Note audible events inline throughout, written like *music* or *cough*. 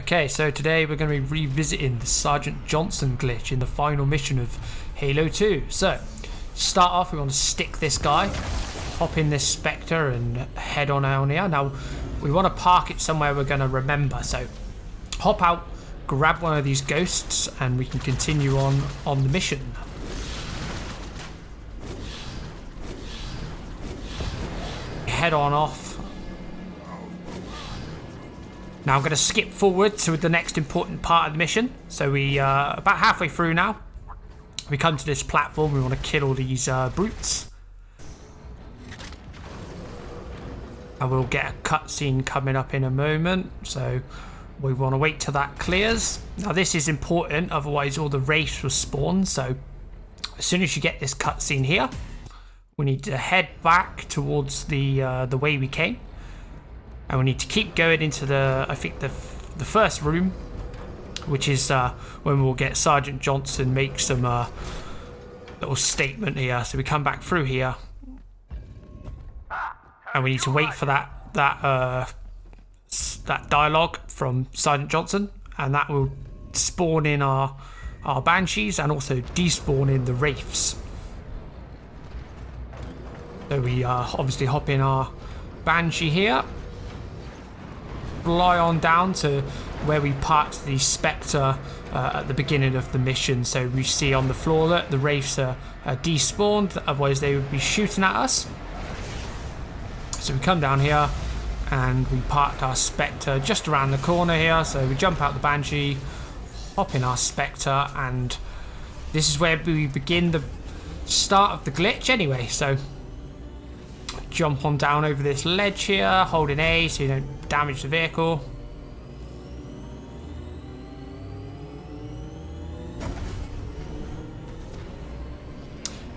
Okay, so today we're going to be revisiting the Sergeant Johnson glitch in the final mission of Halo 2. So, start off, we want to stick this guy, hop in this Spectre and head on out here. Now, we want to park it somewhere we're going to remember. So, hop out, grab one of these ghosts, and we can continue on on the mission. Head on off now I'm going to skip forward to the next important part of the mission. So we uh, about halfway through now. We come to this platform. We want to kill all these uh, brutes. And we'll get a cutscene coming up in a moment. So we want to wait till that clears. Now this is important, otherwise all the wraiths will spawn. So as soon as you get this cutscene here, we need to head back towards the uh, the way we came and we need to keep going into the I think the the first room which is uh, when we'll get Sergeant Johnson make some uh, little statement here. So we come back through here. And we need to wait for that that uh, that dialogue from Sergeant Johnson. And that will spawn in our our banshees and also despawn in the wraiths. So we uh, obviously hop in our banshee here fly on down to where we parked the Spectre uh, at the beginning of the mission. So we see on the floor that the Wraiths are, are despawned, otherwise they would be shooting at us. So we come down here and we parked our Spectre just around the corner here. So we jump out the Banshee, hop in our Spectre, and this is where we begin the start of the glitch anyway. So jump on down over this ledge here, holding A so you don't damage the vehicle.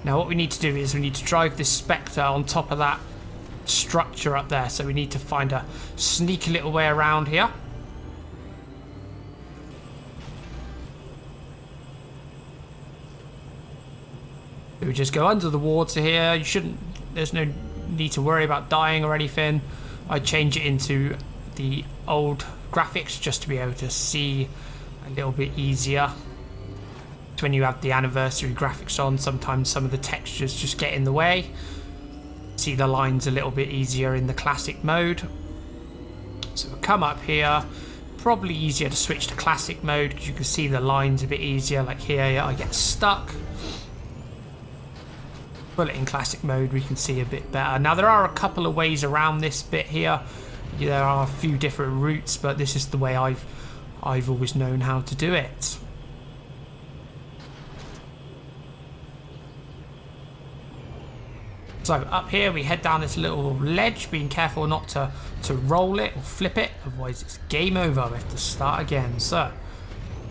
Now what we need to do is we need to drive this Spectre on top of that structure up there. So we need to find a sneaky little way around here. we just go under the water here. You shouldn't, there's no need to worry about dying or anything. I change it into the old graphics just to be able to see a little bit easier. When you have the anniversary graphics on, sometimes some of the textures just get in the way. See the lines a little bit easier in the classic mode. So we'll come up here. Probably easier to switch to classic mode because you can see the lines a bit easier. Like here, I get stuck put it in classic mode we can see a bit better. Now there are a couple of ways around this bit here. There are a few different routes but this is the way I've I've always known how to do it. So up here we head down this little ledge, being careful not to, to roll it or flip it, otherwise it's game over, we have to start again. So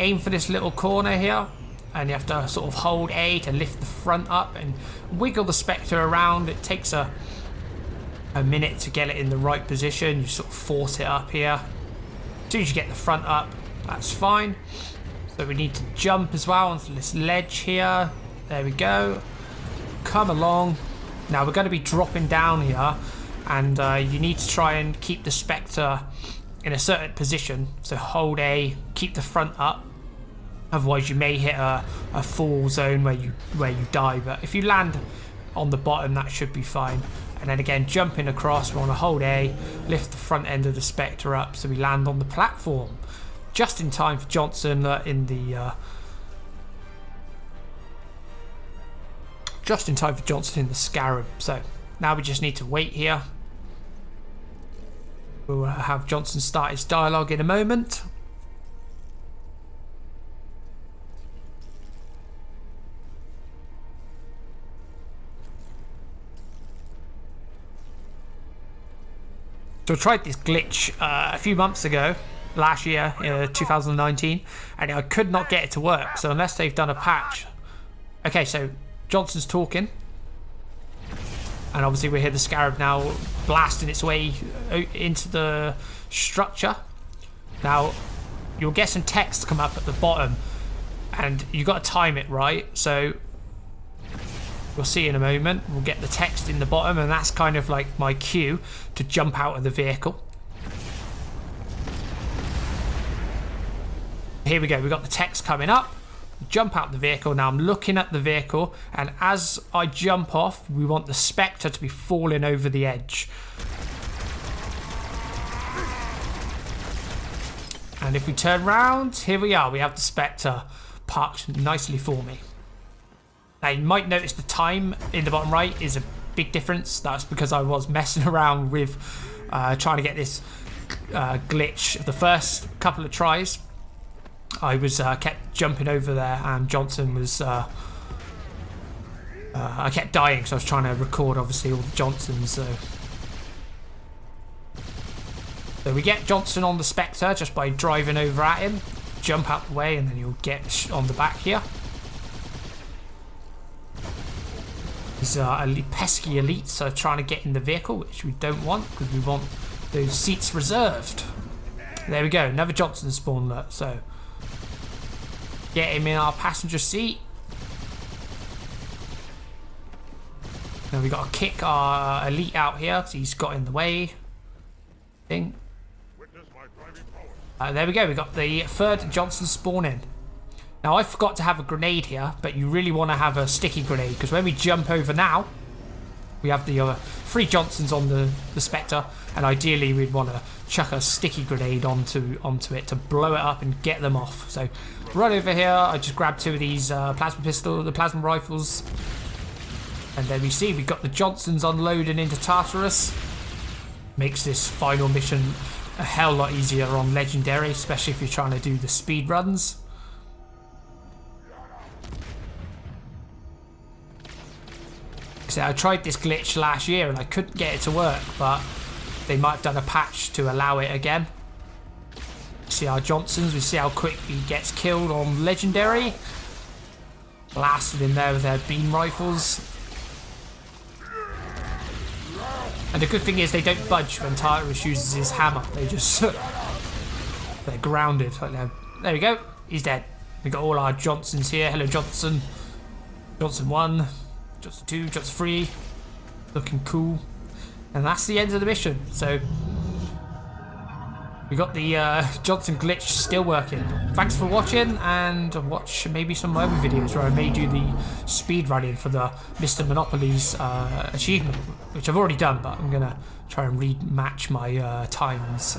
aim for this little corner here, and you have to sort of hold A to lift the front up and wiggle the Spectre around. It takes a a minute to get it in the right position. You sort of force it up here. As soon as you get the front up, that's fine. So we need to jump as well onto this ledge here. There we go. Come along. Now we're going to be dropping down here and uh, you need to try and keep the Spectre in a certain position. So hold A, keep the front up Otherwise, you may hit a, a fall zone where you where you die. But if you land on the bottom, that should be fine. And then again, jumping across, we want to hold A, lift the front end of the Spectre up so we land on the platform. Just in time for Johnson uh, in the... Uh, just in time for Johnson in the Scarab. So now we just need to wait here. We'll have Johnson start his dialogue in a moment. So I tried this glitch uh, a few months ago, last year, uh, 2019, and I could not get it to work. So unless they've done a patch. Okay, so Johnson's talking. And obviously we hear the Scarab now blasting its way into the structure. Now, you'll get some text come up at the bottom. And you've got to time it right. So We'll see in a moment. We'll get the text in the bottom, and that's kind of like my cue to jump out of the vehicle. here we go. We've got the text coming up. Jump out the vehicle. Now I'm looking at the vehicle, and as I jump off, we want the Spectre to be falling over the edge. And if we turn round, here we are. We have the Spectre parked nicely for me. Now you might notice the time in the bottom right is a big difference. That's because I was *laughs* messing around with uh, trying to get this uh, glitch the first couple of tries. I was uh, kept jumping over there, and Johnson was. Uh, uh, I kept dying, so I was trying to record obviously all the Johnsons. So. so we get Johnson on the Spectre just by driving over at him, jump out the way, and then you'll get on the back here. These are pesky elites so trying to get in the vehicle, which we don't want because we want those seats reserved. There we go, another Johnson spawn alert. So get him in our passenger seat. Now we got to kick our elite out here because he's got in the way. Uh, there we go. We got the third Johnson spawn in. Now I forgot to have a grenade here, but you really want to have a sticky grenade because when we jump over now, we have the other three Johnsons on the, the Spectre, and ideally we'd want to chuck a sticky grenade onto onto it to blow it up and get them off. So right over here, I just grab two of these uh, plasma pistol, the plasma rifles, and then we see we've got the Johnsons unloading into Tartarus. Makes this final mission a hell lot easier on Legendary, especially if you're trying to do the speed runs. I tried this glitch last year and I couldn't get it to work, but they might have done a patch to allow it again. See our Johnsons, we see how quick he gets killed on Legendary. Blasted in there with their beam rifles. And the good thing is they don't budge when Tartarus uses his hammer. They just... *laughs* they're grounded. There we go. He's dead. We got all our Johnsons here. Hello, Johnson. Johnson 1. Just two, just three. Looking cool. And that's the end of the mission. So we got the uh, *laughs* Johnson glitch still working. Thanks for watching and watch maybe some other videos where I may do the speed running for the Mr. Monopoly's uh, achievement, which I've already done, but I'm going to try and rematch my uh, times.